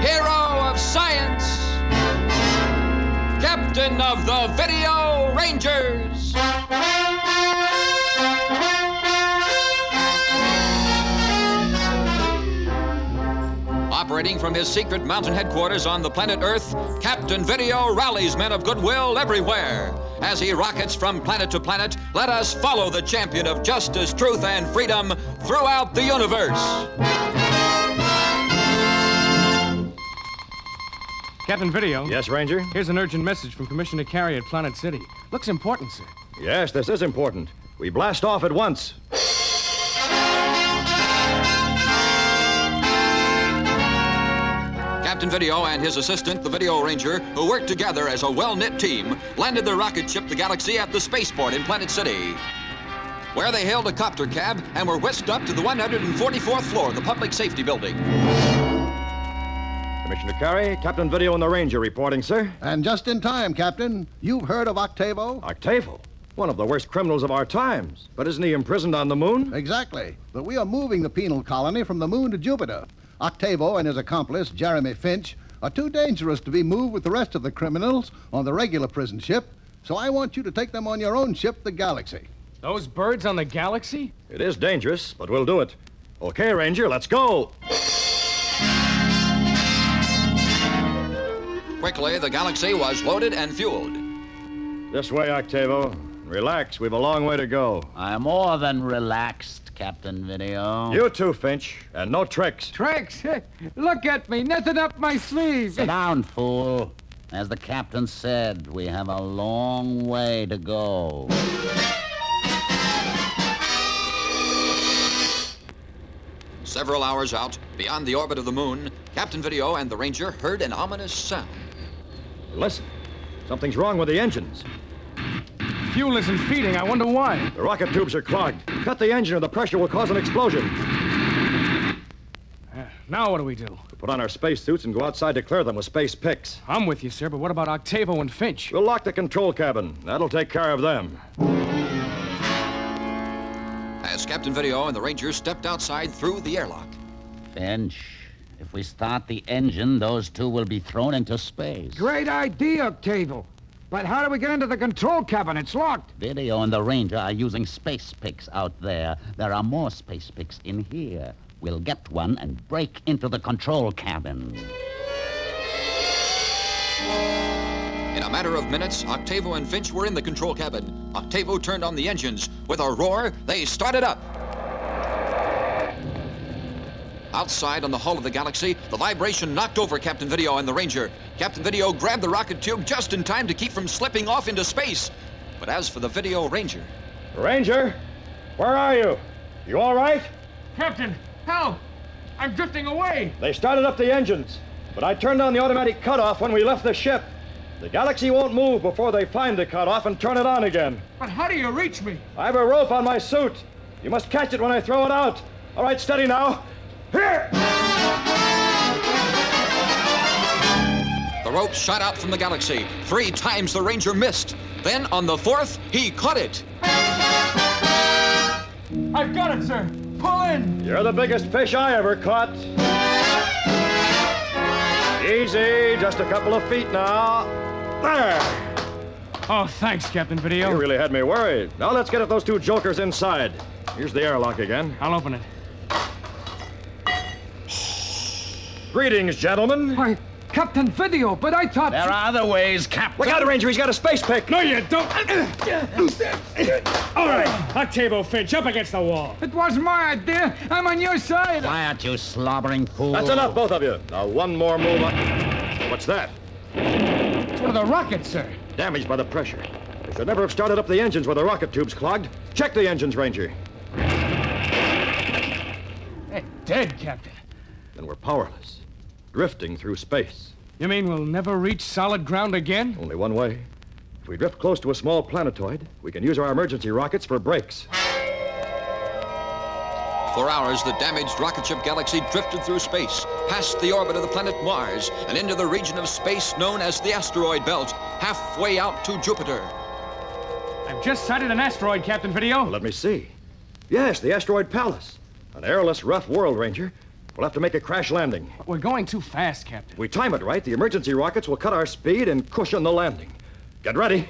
hero of science, captain of the Video Rangers. Operating from his secret mountain headquarters on the planet Earth, Captain Video rallies men of goodwill everywhere. As he rockets from planet to planet, let us follow the champion of justice, truth, and freedom throughout the universe. Captain Video. Yes, Ranger? Here's an urgent message from Commissioner Carey at Planet City. Looks important, sir. Yes, this is important. We blast off at once. Captain Video and his assistant, the Video Ranger, who worked together as a well knit team, landed their rocket ship, the Galaxy, at the spaceport in Planet City, where they hailed a copter cab and were whisked up to the 144th floor of the public safety building. Commissioner Carey, Captain Video and the Ranger reporting, sir. And just in time, Captain. You've heard of Octavo? Octavo, one of the worst criminals of our times. But isn't he imprisoned on the moon? Exactly. But we are moving the penal colony from the moon to Jupiter. Octavo and his accomplice, Jeremy Finch, are too dangerous to be moved with the rest of the criminals on the regular prison ship, so I want you to take them on your own ship, the Galaxy. Those birds on the Galaxy? It is dangerous, but we'll do it. Okay, Ranger, let's go. Quickly, the Galaxy was loaded and fueled. This way, Octavo. Relax, we've a long way to go. I'm more than relaxed, Captain Video. You too, Finch, and no tricks. Tricks? Look at me, nothing up my sleeve. Sit down, fool. As the captain said, we have a long way to go. Several hours out, beyond the orbit of the moon, Captain Video and the Ranger heard an ominous sound. Listen, something's wrong with the engines. Fuel isn't feeding. I wonder why. The rocket tubes are clogged. Cut the engine or the pressure will cause an explosion. Uh, now what do we do? We put on our spacesuits and go outside to clear them with space picks. I'm with you, sir, but what about Octavo and Finch? We'll lock the control cabin. That'll take care of them. As Captain Video and the Ranger stepped outside through the airlock. Finch, if we start the engine, those two will be thrown into space. Great idea, Octavo. But how do we get into the control cabin? It's locked. Video and the Ranger are using space picks out there. There are more space picks in here. We'll get one and break into the control cabin. In a matter of minutes, Octavo and Finch were in the control cabin. Octavo turned on the engines. With a roar, they started up. Outside on the hull of the Galaxy, the vibration knocked over Captain Video and the Ranger. Captain Video grabbed the rocket tube just in time to keep from slipping off into space. But as for the Video Ranger, Ranger, where are you? You all right? Captain, help! I'm drifting away. They started up the engines, but I turned on the automatic cutoff when we left the ship. The Galaxy won't move before they find the cutoff and turn it on again. But how do you reach me? I have a rope on my suit. You must catch it when I throw it out. All right, steady now. Here! the rope shot out from the Galaxy. Three times the Ranger missed. Then on the fourth, he caught it. I've got it, sir. Pull in. You're the biggest fish I ever caught. Easy, just a couple of feet now. There! Oh, thanks, Captain Video. You really had me worried. Now let's get at those two jokers inside. Here's the airlock again. I'll open it. Greetings, gentlemen. Why, Captain Video, but I thought. There are other ways, Captain. Look out, Ranger. He's got a space pick. No, you don't. All right, Octavo Finch, up against the wall. It was my idea. I'm on your side. Quiet, you slobbering fool. That's enough, both of you. Now, one more move. On... What's that? It's one of the rockets, sir. Damaged by the pressure. They should never have started up the engines with the rocket tubes clogged. Check the engines, Ranger. They're dead, Captain. Then we're powerless, drifting through space. You mean we'll never reach solid ground again? Only one way. If we drift close to a small planetoid, we can use our emergency rockets for brakes. For hours, the damaged rocket ship Galaxy drifted through space, past the orbit of the planet Mars, and into the region of space known as the asteroid belt, halfway out to Jupiter. I've just sighted an asteroid, Captain Video. Let me see. Yes, the asteroid Pallas. An airless, rough world, Ranger. We'll have to make a crash landing. We're going too fast, Captain. We time it right, the emergency rockets will cut our speed and cushion the landing. Get ready.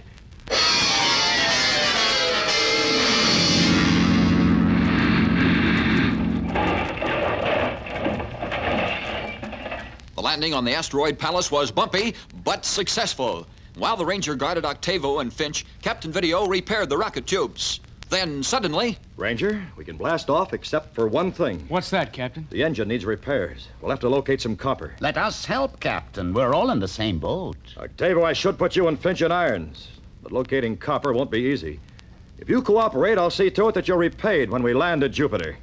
The landing on the asteroid Pallas was bumpy, but successful. While the Ranger guarded Octavo and Finch, Captain Video repaired the rocket tubes. Then, suddenly, Ranger, we can blast off except for one thing. What's that, Captain? The engine needs repairs. We'll have to locate some copper. Let us help, Captain. We're all in the same boat. Uh, Octavo, I should put you and Finch in irons, but locating copper won't be easy. If you cooperate, I'll see to it that you're repaid when we land at Jupiter.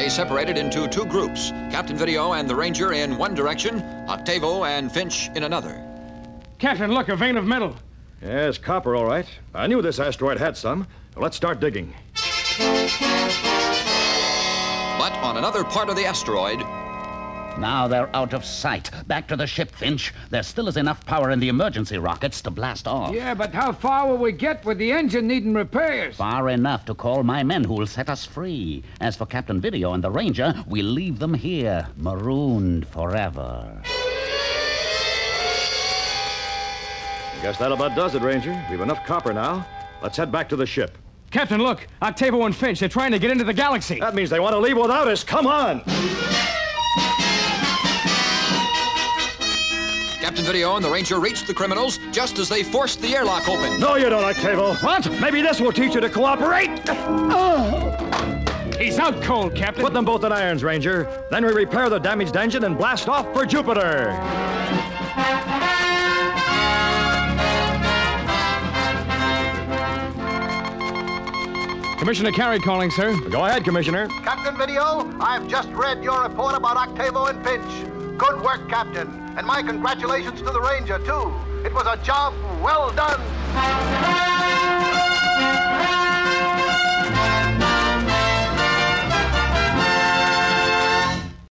they separated into two groups Captain Video and the Ranger in one direction, Octavo and Finch in another. Captain, look, a vein of metal. Yes, copper, all right. I knew this asteroid had some. Let's start digging. But on another part of the asteroid, Now they're out of sight. Back to the ship, Finch. There still is enough power in the emergency rockets to blast off. Yeah, but how far will we get with the engine needing repairs? Far enough to call my men who'll set us free. As for Captain Video and the Ranger, we'll leave them here, marooned forever. Guess that about does it, Ranger. We've enough copper now. Let's head back to the ship. Captain, look, Octavo and Finch, they're trying to get into the galaxy. That means they want to leave without us. Come on! Captain Video and the Ranger reached the criminals just as they forced the airlock open. No, you don't, Octavo. What? Maybe this will teach you to cooperate. He's out cold, Captain. Put them both in irons, Ranger. Then we repair the damaged engine and blast off for Jupiter. Commissioner Carey calling, sir. Go ahead, Commissioner. Captain Video, I've just read your report about Octavo and Finch. Good work, Captain. And my congratulations to the Ranger, too. It was a job well done.